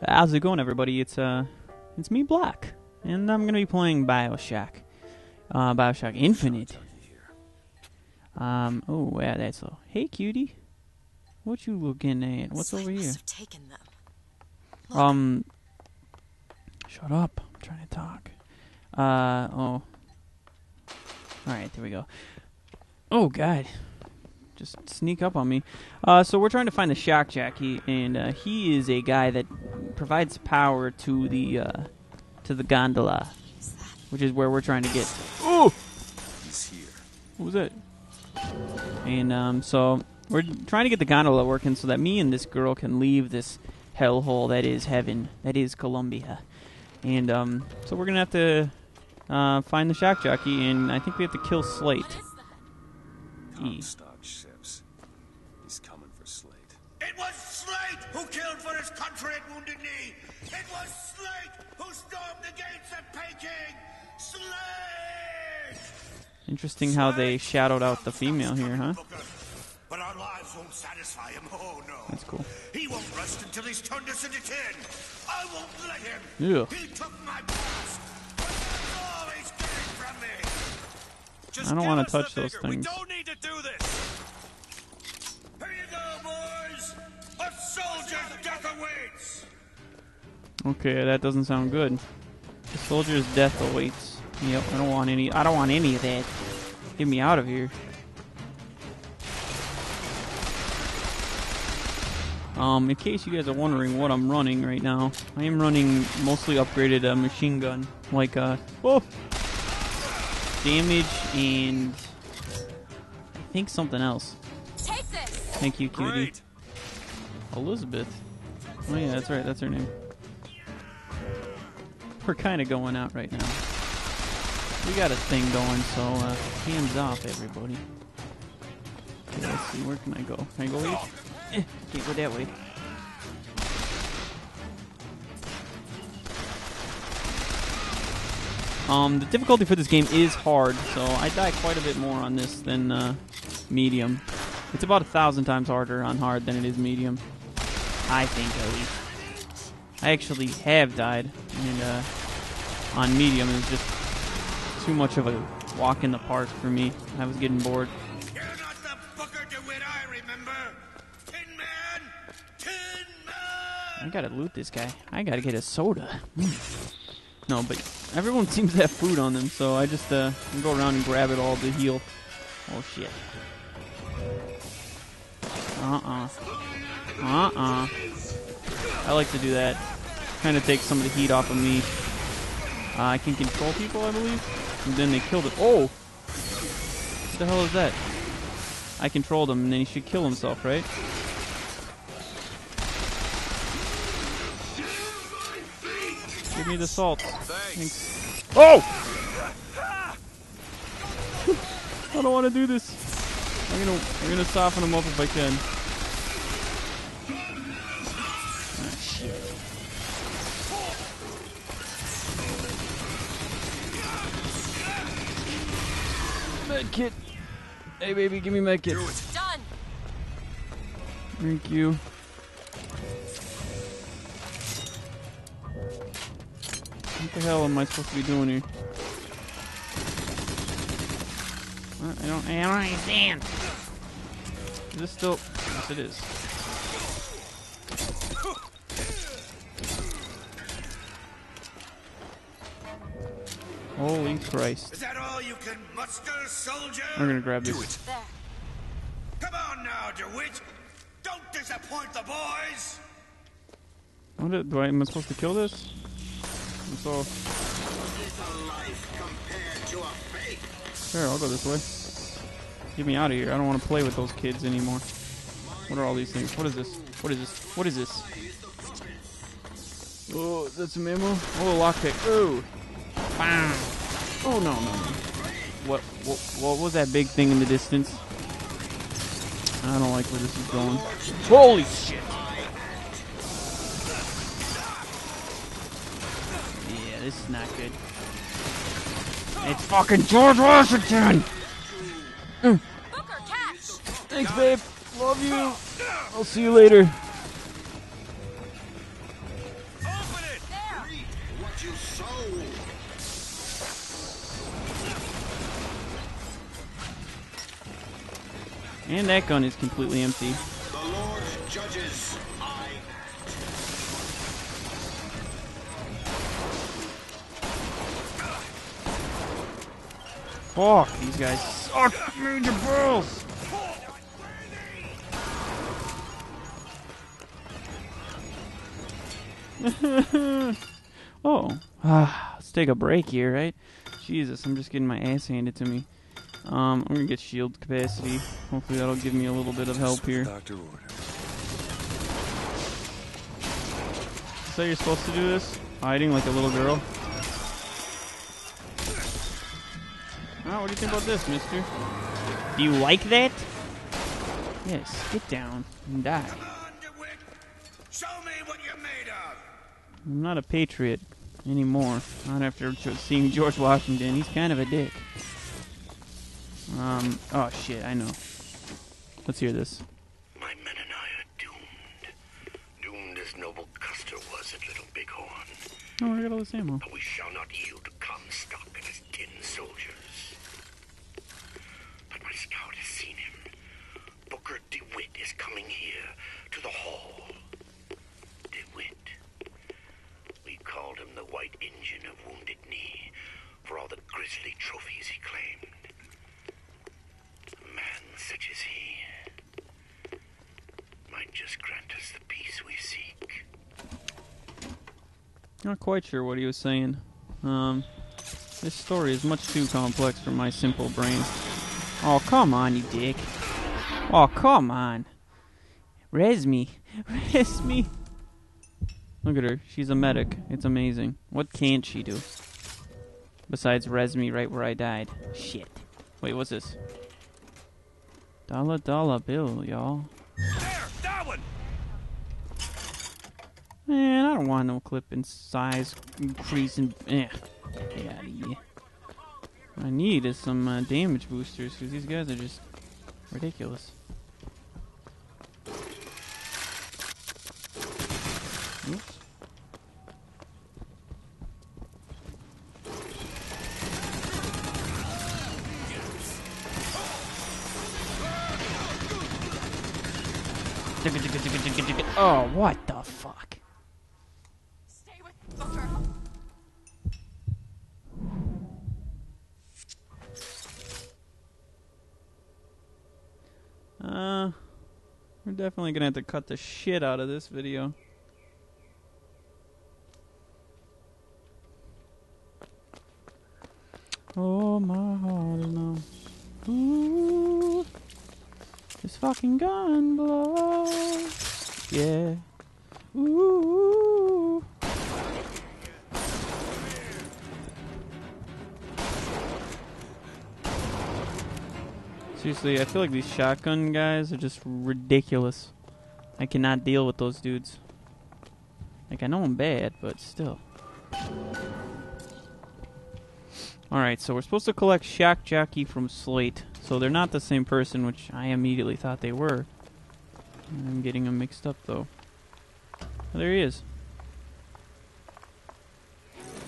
How's it going, everybody? It's uh, it's me, Blawk, and I'm gonna be playing Bioshock, uh, Bioshock Infinite. Um, oh yeah, that's a hey, cutie. What you looking at? What's over here? Um, shut up. I'm trying to talk. Uh, oh. Alright, there we go. Oh, God. Just sneak up on me. Uh, so we're trying to find the shock jockey, and uh, he is a guy that provides power to the uh, to the gondola, which is where we're trying to get. Oh, He's here. what was that? And um, so we're trying to get the gondola working so that me and this girl can leave this hellhole that is heaven, that is Columbia. And um, so we're gonna have to uh, find the shock jockey, and I think we have to kill Slate. E. Comstock ships. He's coming for Slate. It was Slate who killed for his country at Wounded Knee. It was Slate who stormed the gates at Peking. Slate! Interesting how they shadowed out the female here, huh? But our lives won't satisfy him. Oh no. That's cool. He won't rest until he's turned us into tin. I won't let him. Yeah. He took my past. But that's all he's getting from me. Just I don't wanna touch those things. We don't need to do this. Soldier's death awaits. Okay, that doesn't sound good. The soldier's death awaits. Yep, I don't want any. I don't want any of that. Get me out of here. Um, in case you guys are wondering what I'm running right now, I am running mostly upgraded uh, machine gun, like uh, oh, damage and I think something else. Take this. Thank you, cutie. Great. Elizabeth. Oh yeah, that's right. That's her name. We're kind of going out right now. We got a thing going, so uh, hands off, everybody. Okay, let's see. Where can I go? Can I go here? Eh, can't go that way. Um, the difficulty for this game is hard, so I die quite a bit more on this than uh, medium. It's about a thousand times harder on hard than it is medium. I think, at least. I actually have died, and uh, on medium it was just too much of a walk in the park for me. I was getting bored. You're not the Booker DeWitt I remember. Tin Man! Tin I gotta loot this guy. I gotta get a soda. Mm. No, but everyone seems to have food on them, so I just uh, go around and grab it all to heal. Oh shit. Uh-uh. Uh-uh. I like to do that. Kind of takes some of the heat off of me. Uh, I can control people, I believe. And then they killed it. Oh! What the hell is that? I controlled him, and then he should kill himself, right? Give me the salt. Thanks. Oh! I don't want to do this. I'm gonna, I'm gonna soften him up if I can. Medkit. Hey, baby, give me my medkit. Done. Thank you. What the hell am I supposed to be doing here? I don't. I don't understand. Is this still? Yes, it is. Holy Christ! Is that you can muster, soldier? I'm gonna grab Do this. it. There. Come on now, DeWitt. Don't disappoint the boys. What do, do I? Am I supposed to kill this? I'm so. It's a life compared to a fake. Sure, I'll go this way. Get me out of here. I don't want to play with those kids anymore. What are all these things? What is this? What is this? What is this? Oh, that's some ammo. Oh, a lockpick. Oh, bam. Oh no, no, no. What, what? What was that big thing in the distance? I don't like where this is going. Holy shit! Yeah, this is not good. It's fucking George Washington! Mm. Booker, catch. Thanks, babe. Love you. I'll see you later. And that gun is completely empty. Fuck, these guys suck major balls. oh, ah, let's take a break here, right? Jesus, I'm just getting my ass handed to me. Um, I'm gonna get shield capacity. Hopefully that'll give me a little bit of help here. Doctor order. So you're supposed to do this? Hiding like a little girl? Oh, what do you think about this, mister? Do you like that? Yes, get down and die. Come on, DeWitt. Show me what you're made of. I'm not a patriot anymore. Not after seeing George Washington. He's kind of a dick. Um, oh shit, I know. Let's hear this. My men and I are doomed. Doomed as noble Custer was at Little Bighorn. Oh, I got all this ammo. But we shall not yield to Comstock and his tin soldiers. But my scout has seen him. Booker DeWitt is coming here to the hall. DeWitt. We called him the White Engine of Wounded Knee for all the grisly trophies he claimed. A man such as he might just grant us the peace we seek. Not quite sure what he was saying. Um, this story is much too complex for my simple brain. Oh, come on, you dick. Oh, come on. Res me. Res me. Look at her. She's a medic. It's amazing. What can't she do? Besides res me right where I died. Shit. Wait, what's this? Dollar dollar bill, y'all. There, that one. Man, I don't want no clip in size increasing. Eh. Get out of here. What I need is some uh, damage boosters because these guys are just ridiculous. Oops. Oh, what the fuck? Definitely gonna have to cut the shit out of this video. Oh, my heart is. Ooh, this fucking gun blows. Yeah. Ooh. Seriously, I feel like these shotgun guys are just ridiculous. I cannot deal with those dudes. Like, I know I'm bad, but still. Alright, so we're supposed to collect Shock Jockey from Slate. So they're not the same person, which I immediately thought they were. I'm getting them mixed up, though. Oh, there he is.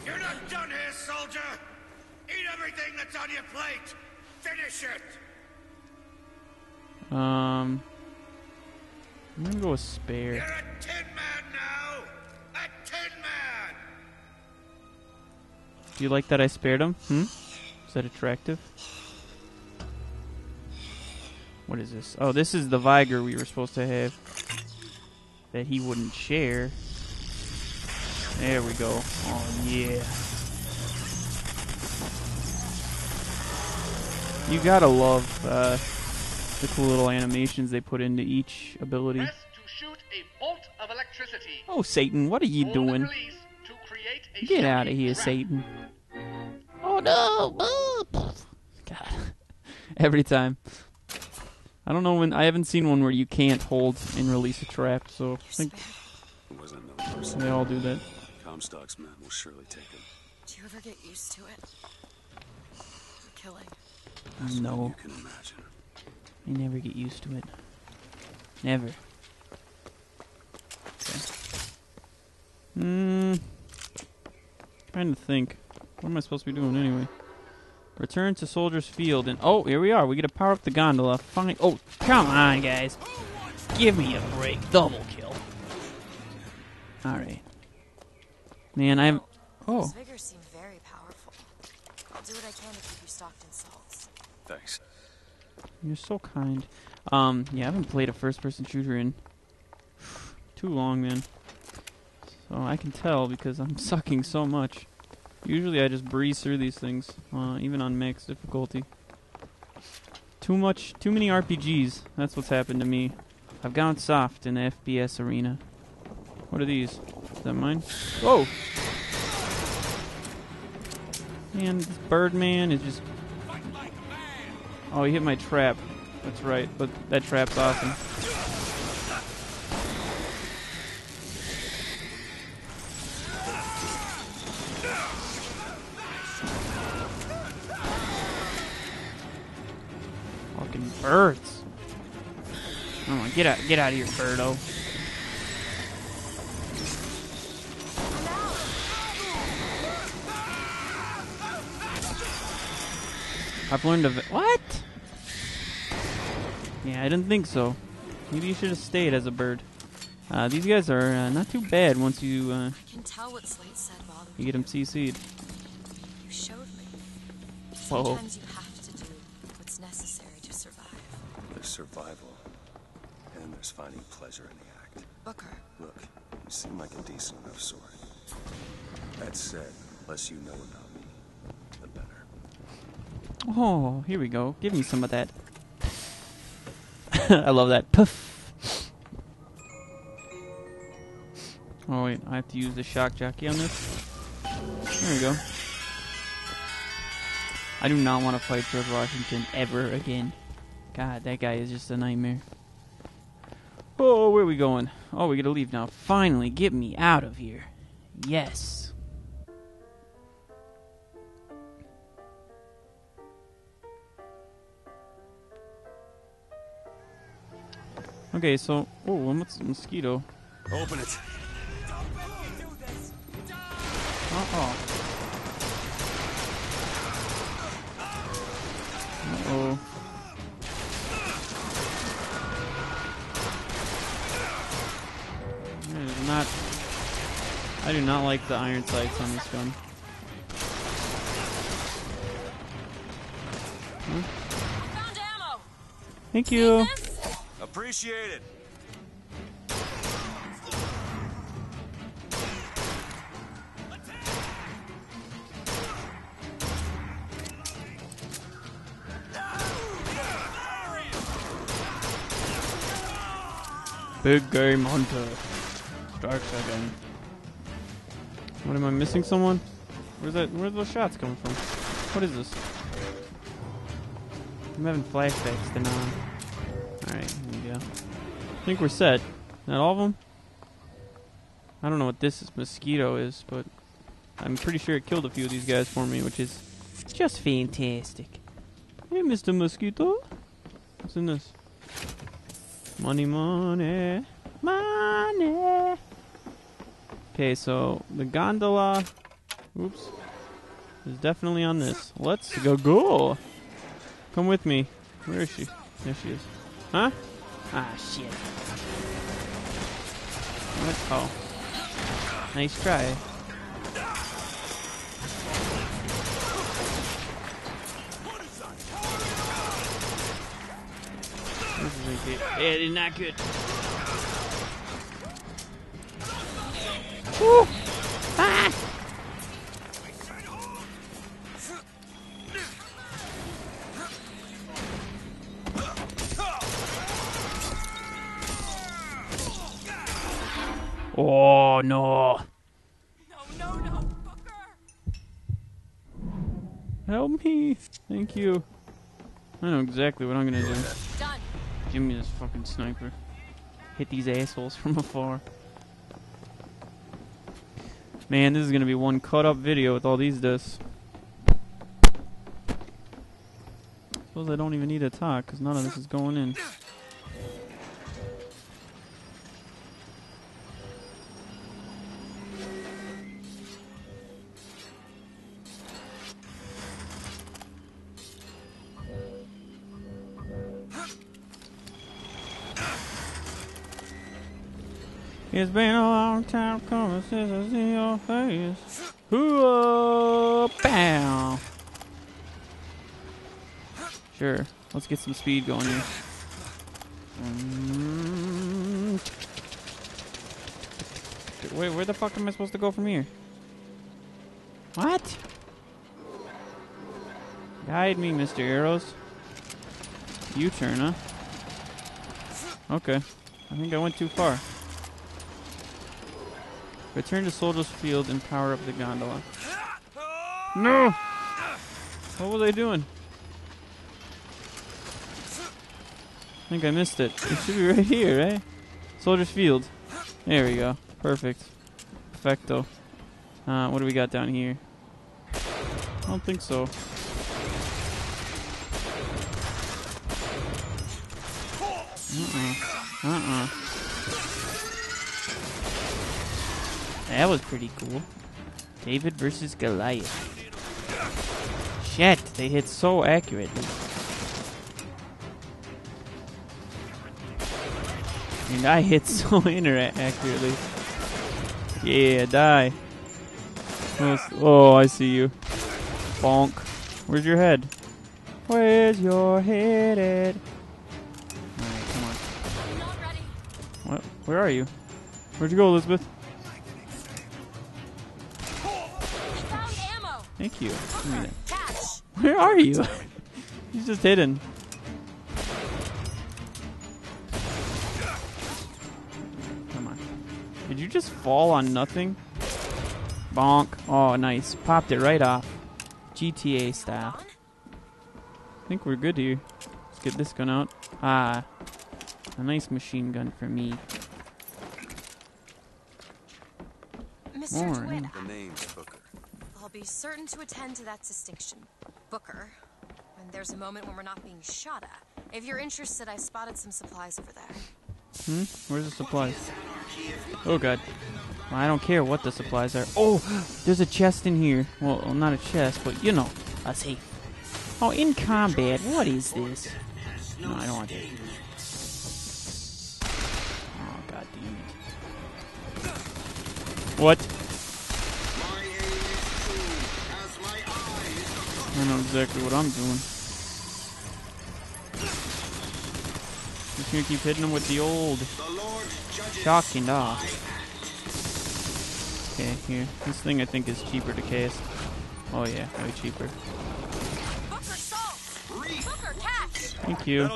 You're not done here, soldier. Eat everything that's on your plate. Finish it. Um, I'm gonna go with spare. You're a tin man now. A tin man. Do you like that I spared him? Hmm? Is that attractive? What is this? Oh, this is the Vigor we were supposed to have. That he wouldn't share. There we go. Oh, yeah. You gotta love uh, the cool little animations they put into each ability. To shoot a bolt of electricity. Oh, Satan, what are you Hold doing? to create a Get out of here, trap. Satan. Oh no! Oh, God. Every time. I don't know when I haven't seen one where you can't hold and release a trap, so I think It wasn't no person. they all do that. Comstock's men will surely take him. Do you ever get used to it? Killing. No, You can imagine. I never get used to it. Never. Okay. Hmm. trying to think. What am I supposed to be doing anyway? Return to Soldier's Field and oh, here we are. We get to power up the gondola. Fine. Oh, come on, guys. Give me a break. Double kill. All right. Man, I'm. Oh, Those vigors seem very powerful. I'll do what I can to keep you stocked in salts. Thanks. You're so kind. Um, yeah, I haven't played a first-person shooter in too long, man. So I can tell because I'm sucking so much. Usually I just breeze through these things, uh, even on max difficulty. Too much, too many RPGs. That's what's happened to me. I've gone soft in the FPS arena. What are these? Is that mine? Whoa! Man, this Birdman is just. Oh, he hit my trap. That's right, but that trap's awesome. Fucking birds. Come on, get out, get out of here, birdo. I've learned of it. What? Yeah, I didn't think so. Maybe you should have stayed as a bird. Uh, these guys are uh, not too bad once you uh, I can tell what Slate said bothered you get them CC'd. You showed me. Whoa. Sometimes you have to do what's necessary to survive. There's survival, and there's finding pleasure in the act. Booker, Look, you seem like a decent enough sort. That said, less you know about me, the better. Oh, here we go. Give me some of that. I love that. Puff. Oh wait, I have to use the shock jockey on this. There we go. I do not want to fight George Washington ever again. God, that guy is just a nightmare. Oh, where are we going? Oh, we gotta leave now. Finally, get me out of here. Yes. Okay, so oh, what's a mosquito? Open it. Uh oh. Uh oh. I do not. I do not like the iron sights on this gun. found ammo. Thank you. Appreciate it. Big game hunter strikes again. What am I missing? Someone? Where's that? Where's those shots coming from? What is this? I'm having flashbacks to now. Alright. I think we're set. Not all of them? I don't know what this is, mosquito is, but I'm pretty sure it killed a few of these guys for me, which is just fantastic. Hey, Mr. Mosquito. What's in this? Money, money, money. Okay, so the gondola, oops, is definitely on this. Let's go, go. Come with me. Where is she? There she is. Huh? Ah, shit. What? Oh. Nice try. This is not good. Woo! No! No, no, no, Booker. Help me! Thank you. I know exactly what I'm gonna do. Done. Give me this fucking sniper. Hit these assholes from afar. Man, this is gonna be one cut up video with all these discs. Suppose I don't even need to talk because none of this is going in. It's been a long time coming since I see your face. Hoo Bam! Sure. Let's get some speed going here. Mm. Wait, where the fuck am I supposed to go from here? What? Guide me, Mr. Arrows. U-turn, huh? Okay. I think I went too far. Return to Soldier's Field and power up the gondola. No! What was they doing? I think I missed it. It should be right here, right? Soldier's Field. There we go. Perfect. Perfecto. Uh, what do we got down here? I don't think so. Uh-uh. Uh-uh. That was pretty cool. David versus Goliath. Shit, they hit so accurately. And I hit so inaccurately. Yeah, die. Oh, I see you. Bonk. Where's your head? Where's your head at? Alright, come on. What? Where are you? Where'd you go, Elizabeth? Thank you. Give me Booker, that. catch. Where are you? He's just hidden. Come on. Did you just fall on nothing? Bonk. Oh, nice. Popped it right off. GTA style. I think we're good here. Let's get this gun out. Ah. A nice machine gun for me. Mr. Morning. DeWitt, The name's Booker. I'll be certain to attend to that distinction. Booker, when there's a moment when we're not being shot at. If you're interested, I spotted some supplies over there. Hmm? Where's the supplies? Oh god. I don't care what the supplies are. Oh, there's a chest in here. Well, not a chest, but you know, a safe. Oh, in combat, what is this? No, I don't want that. Oh god damn it. What? I know exactly what I'm doing. Just gonna keep hitting him with the old shocking off. Okay, here. This thing I think is cheaper to cast. Oh yeah, way cheaper. Booker, salt! Booker, catch! Thank you.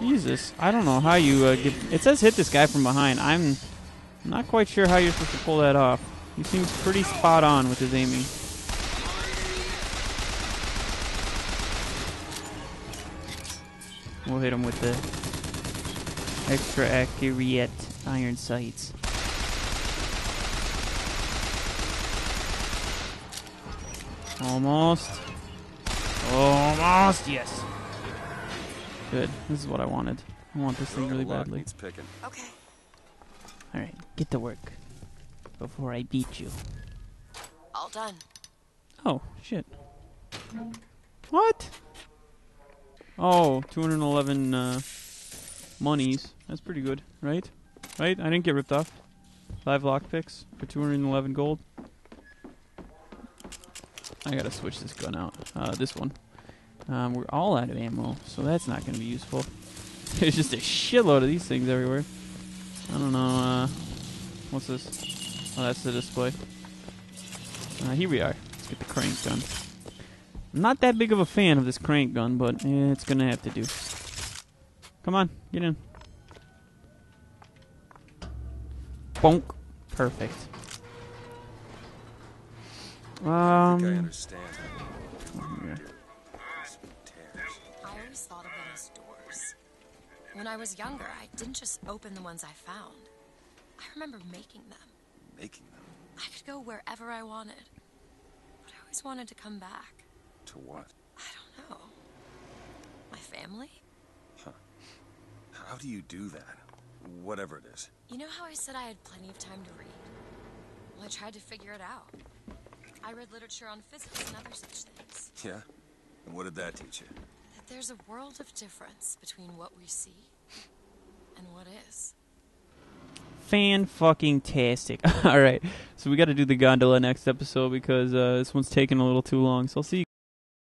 Jesus, I don't know how you uh, get. It says hit this guy from behind. I'm not quite sure how you're supposed to pull that off. He seems pretty spot on with his aiming. We'll hit him with the extra accurate iron sights. Almost. Almost, yes. Good. This is what I wanted. I want this thing really badly. needs picking. Okay. Alright, get to work. Before I beat you. All done. Oh, shit. What? Oh, 211 uh, monies. That's pretty good, right? Right? I didn't get ripped off. Five lockpicks for 211 gold. I gotta switch this gun out. Uh, this one. Um, we're all out of ammo, so that's not gonna be useful. There's just a shitload of these things everywhere. I don't know, uh, what's this? Oh, that's the display. Uh, here we are. Let's get the crank gun. I'm not that big of a fan of this crank gun, but eh, it's gonna have to do. Come on, get in. Bonk. Perfect. I think I Um, understand. When I was younger, I didn't just open the ones I found. I remember making them. Making them. I could go wherever I wanted. But I always wanted to come back. To what? I don't know. My family? Huh. How do you do that? Whatever it is. You know how I said I had plenty of time to read? Well, I tried to figure it out. I read literature on physics and other such things. Yeah? And what did that teach you? There's a world of difference between what we see and what is. Fan fucking tastic. All right, so we got to do the gondola next episode because uh, this one's taking a little too long. So I'll see you.